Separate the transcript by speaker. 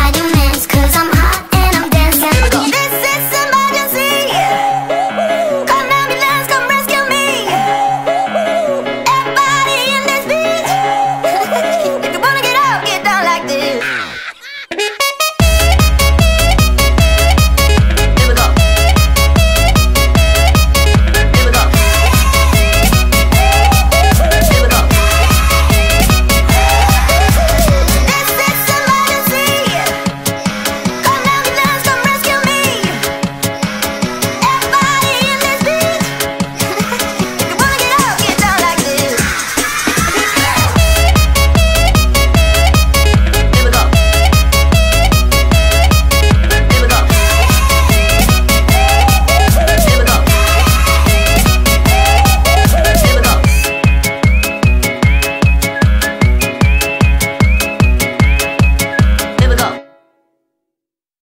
Speaker 1: I don't